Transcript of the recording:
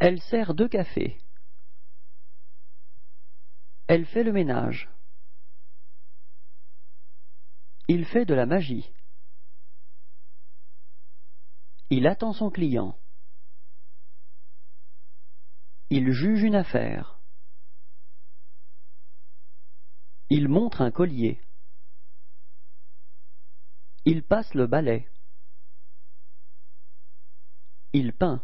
Elle sert deux cafés. Elle fait le ménage. Il fait de la magie. Il attend son client. Il juge une affaire. Il montre un collier. Il passe le balai. Il peint.